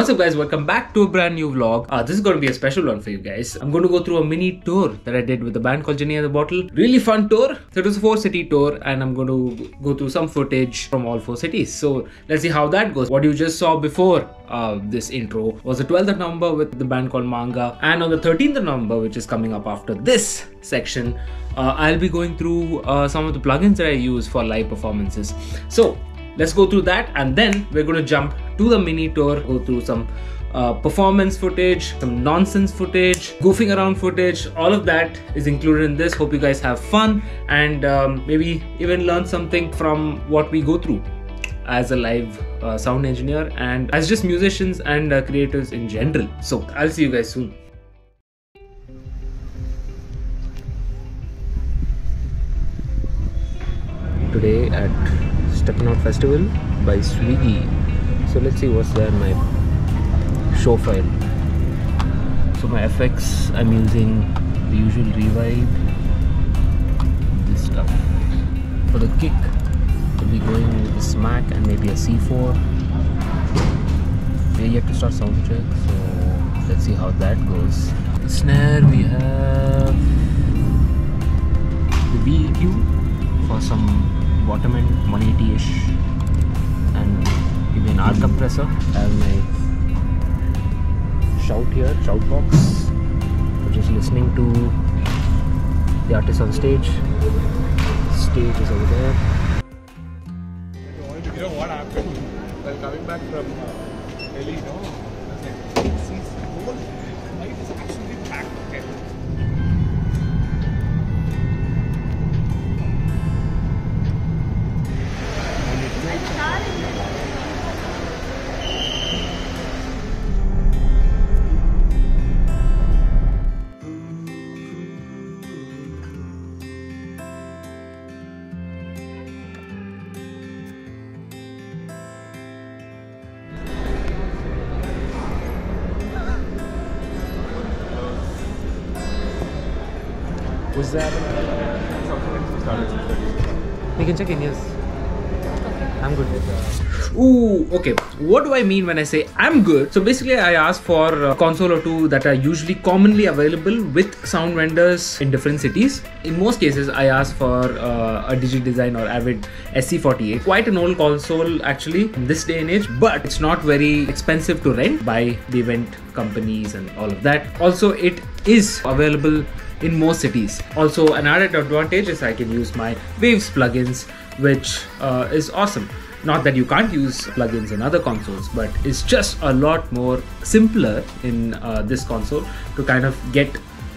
What's up guys, welcome back to a brand new vlog. Uh, this is going to be a special one for you guys. I'm going to go through a mini tour that I did with a band called Ginny and the Bottle. Really fun tour. So it was a four city tour and I'm going to go through some footage from all four cities. So let's see how that goes. What you just saw before uh, this intro was the 12th number with the band called Manga and on the 13th number which is coming up after this section uh, I'll be going through uh, some of the plugins that I use for live performances. So let's go through that and then we're going to jump to the mini tour go through some uh, performance footage some nonsense footage goofing around footage. All of that is included in this. Hope you guys have fun and um, maybe even learn something from what we go through as a live uh, sound engineer and as just musicians and uh, creators in general. So i'll see you guys soon. Today at Steppenot Festival by Swiggy. So let's see what's there in my show file. So my FX, I'm using the usual revive this stuff. For the kick, we'll be going with the smack and maybe a C4. we have to start sound check, so let's see how that goes. The snare we have the VEQ for some bottom end 180-ish and maybe an R compressor. I have my shout here, shout box for just listening to the artist on stage. Stage is over there. You know what happened? While coming back from uh, Delhi, no? Was that? We can check in, yes. I'm good. Ooh, okay. What do I mean when I say I'm good? So basically, I ask for a console or two that are usually commonly available with sound vendors in different cities. In most cases, I ask for uh, a DigiDesign or Avid SC48. Quite an old console actually in this day and age, but it's not very expensive to rent by the event companies and all of that. Also, it is available in most cities. Also, an added advantage is I can use my Waves plugins, which uh, is awesome. Not that you can't use plugins in other consoles, but it's just a lot more simpler in uh, this console to kind of get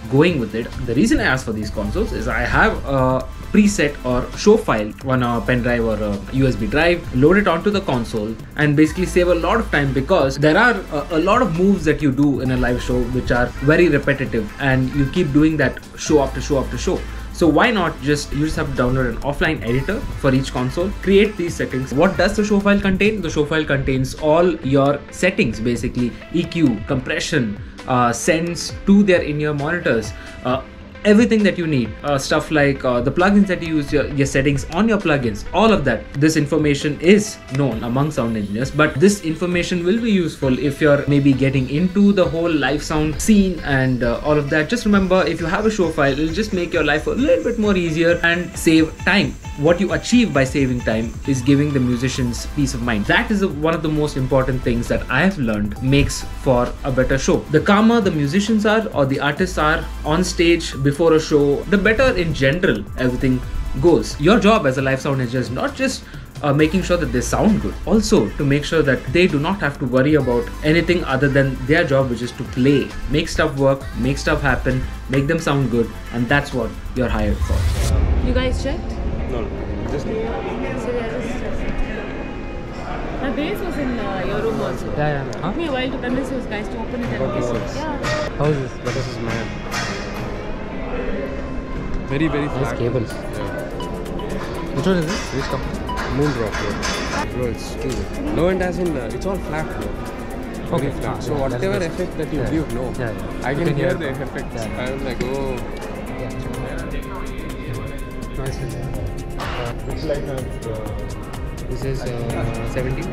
going with it. The reason I ask for these consoles is I have a preset or show file on a pen drive or a USB drive, load it onto the console, and basically save a lot of time because there are a, a lot of moves that you do in a live show which are very repetitive and you keep doing that show after show after show. So why not just you just have to download an offline editor for each console, create these settings. What does the show file contain? The show file contains all your settings basically EQ, compression, uh, sends to their in-ear monitors. Uh, everything that you need. Uh, stuff like uh, the plugins that you use your, your settings on your plugins all of that. This information is known among sound engineers but this information will be useful if you're maybe getting into the whole live sound scene and uh, all of that. Just remember if you have a show file it'll just make your life a little bit more easier and save time. What you achieve by saving time is giving the musicians peace of mind. That is one of the most important things that i have learned makes for a better show. The calmer the musicians are or the artists are on stage before a show the better in general everything goes your job as a live sound engineer is not just uh, making sure that they sound good also to make sure that they do not have to worry about anything other than their job which is to play make stuff work make stuff happen make them sound good and that's what you're hired for You guys checked? No, no. Just So yeah, just My bass was in uh, your room also. yeah yeah It took me a while to convince those guys to open it and Got kiss it. yours. Yeah. how is this but this is mad very, very flat. Nice cable. Yeah. Which one is this? Which company? Moon Rock. Bro, it's too. No, it as in, uh, it's all flat, bro. Okay. Flat. So yeah, whatever effect that you yeah. give, no. Yeah, yeah. I can, can hear, hear the effects. I'm like, oh. Nice. It's like uh, this is uh, 17.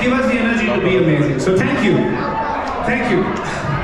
give us the energy to be amazing. So thank you. Thank you.